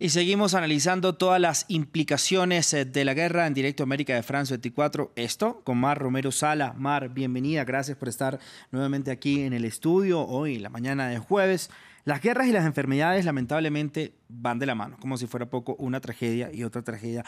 Y seguimos analizando todas las implicaciones eh, de la guerra en directo América de Francia 24. Esto con Mar Romero Sala. Mar, bienvenida. Gracias por estar nuevamente aquí en el estudio hoy, la mañana de jueves. Las guerras y las enfermedades lamentablemente van de la mano, como si fuera poco una tragedia y otra tragedia.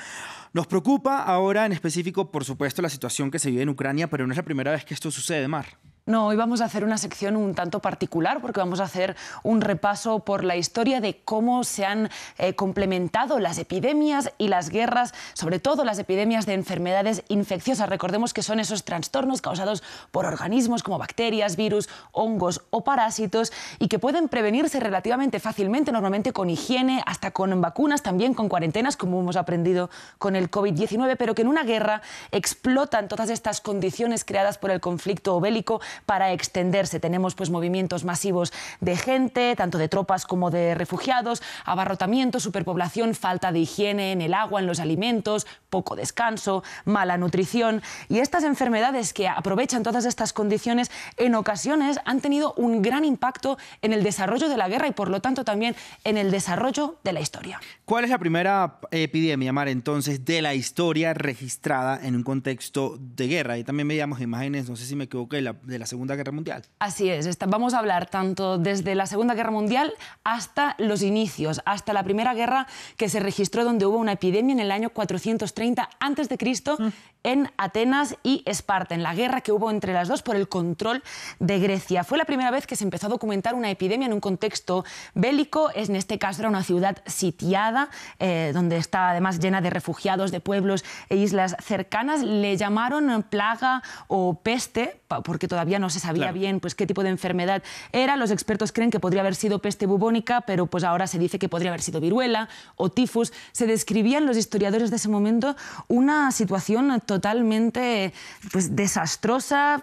Nos preocupa ahora en específico, por supuesto, la situación que se vive en Ucrania, pero no es la primera vez que esto sucede, Mar. No, hoy vamos a hacer una sección un tanto particular porque vamos a hacer un repaso por la historia de cómo se han eh, complementado las epidemias y las guerras, sobre todo las epidemias de enfermedades infecciosas. Recordemos que son esos trastornos causados por organismos como bacterias, virus, hongos o parásitos y que pueden prevenirse relativamente fácilmente, normalmente con higiene, hasta con vacunas, también con cuarentenas, como hemos aprendido con el COVID-19, pero que en una guerra explotan todas estas condiciones creadas por el conflicto bélico para extenderse. Tenemos pues movimientos masivos de gente, tanto de tropas como de refugiados, abarrotamiento, superpoblación, falta de higiene en el agua, en los alimentos, poco descanso, mala nutrición y estas enfermedades que aprovechan todas estas condiciones en ocasiones han tenido un gran impacto en el desarrollo de la guerra y por lo tanto también en el desarrollo de la historia. ¿Cuál es la primera epidemia, Mar, entonces, de la historia registrada en un contexto de guerra? Y también veíamos imágenes, no sé si me equivoqué, de la Segunda Guerra Mundial. Así es, vamos a hablar tanto desde la Segunda Guerra Mundial hasta los inicios, hasta la Primera Guerra que se registró donde hubo una epidemia en el año 430 a.C. Mm. En Atenas y Esparta, en la guerra que hubo entre las dos por el control de Grecia. Fue la primera vez que se empezó a documentar una epidemia en un contexto bélico, en este caso era una ciudad sitiada, eh, donde está además llena de refugiados de pueblos e islas cercanas. Le llamaron plaga o peste, porque todavía no se sabía bien pues, qué tipo de enfermedad era. Los expertos creen que podría haber sido peste bubónica, pero pues ahora se dice que podría haber sido viruela o tifus. Se describían los historiadores de ese momento una situación totalmente pues, desastrosa.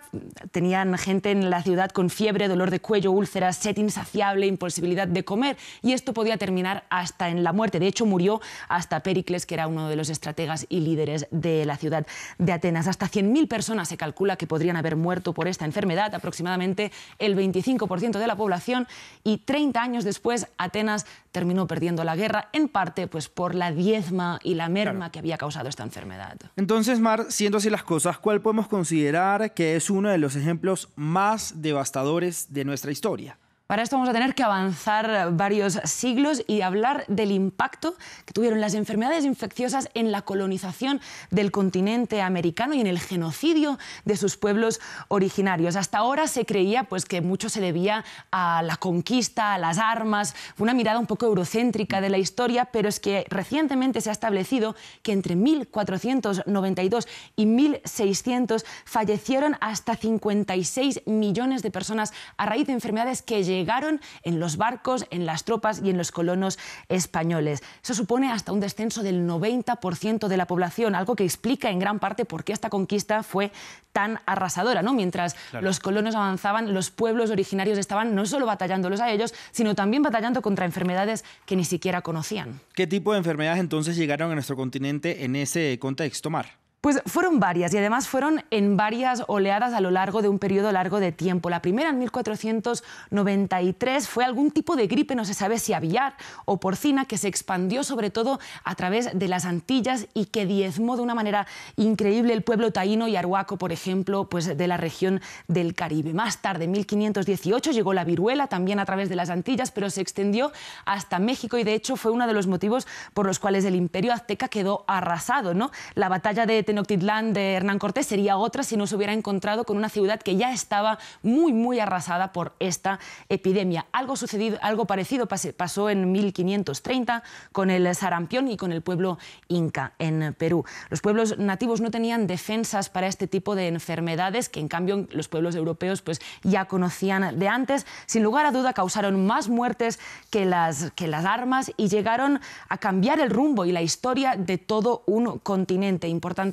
Tenían gente en la ciudad con fiebre, dolor de cuello, úlceras, sed insaciable, imposibilidad de comer. Y esto podía terminar hasta en la muerte. De hecho, murió hasta Pericles, que era uno de los estrategas y líderes de la ciudad de Atenas. Hasta 100.000 personas se calcula que podrían haber muerto por esta enfermedad, aproximadamente el 25% de la población, y 30 años después Atenas terminó perdiendo la guerra, en parte pues, por la diezma y la merma que había causado esta enfermedad. Entonces, Mar, siendo así las cosas, ¿cuál podemos considerar que es uno de los ejemplos más devastadores de nuestra historia? Para esto vamos a tener que avanzar varios siglos y hablar del impacto que tuvieron las enfermedades infecciosas en la colonización del continente americano y en el genocidio de sus pueblos originarios. Hasta ahora se creía pues, que mucho se debía a la conquista, a las armas, una mirada un poco eurocéntrica de la historia, pero es que recientemente se ha establecido que entre 1492 y 1600 fallecieron hasta 56 millones de personas a raíz de enfermedades que llegaron llegaron en los barcos, en las tropas y en los colonos españoles. Eso supone hasta un descenso del 90% de la población, algo que explica en gran parte por qué esta conquista fue tan arrasadora. ¿no? Mientras los colonos avanzaban, los pueblos originarios estaban no solo batallándolos a ellos, sino también batallando contra enfermedades que ni siquiera conocían. ¿Qué tipo de enfermedades entonces llegaron a nuestro continente en ese contexto, Mar? Pues fueron varias y además fueron en varias oleadas a lo largo de un periodo largo de tiempo. La primera en 1493 fue algún tipo de gripe, no se sabe si aviar o porcina, que se expandió sobre todo a través de las Antillas y que diezmó de una manera increíble el pueblo taíno y arhuaco, por ejemplo, pues de la región del Caribe. Más tarde, en 1518, llegó la viruela también a través de las Antillas, pero se extendió hasta México y de hecho fue uno de los motivos por los cuales el imperio azteca quedó arrasado. ¿no? La batalla de Tenochtitlán de Hernán Cortés sería otra si no se hubiera encontrado con una ciudad que ya estaba muy, muy arrasada por esta epidemia. Algo, sucedido, algo parecido pasó en 1530 con el sarampión y con el pueblo inca en Perú. Los pueblos nativos no tenían defensas para este tipo de enfermedades que en cambio los pueblos europeos pues, ya conocían de antes. Sin lugar a duda causaron más muertes que las, que las armas y llegaron a cambiar el rumbo y la historia de todo un continente.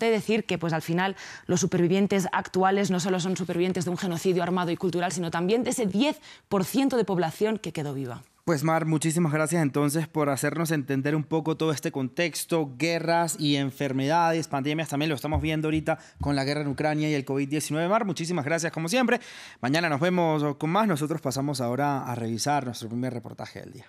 Importante decir que pues, al final los supervivientes actuales no solo son supervivientes de un genocidio armado y cultural, sino también de ese 10% de población que quedó viva. Pues Mar, muchísimas gracias entonces por hacernos entender un poco todo este contexto, guerras y enfermedades, pandemias, también lo estamos viendo ahorita con la guerra en Ucrania y el COVID-19. Mar, muchísimas gracias como siempre. Mañana nos vemos con más. Nosotros pasamos ahora a revisar nuestro primer reportaje del día.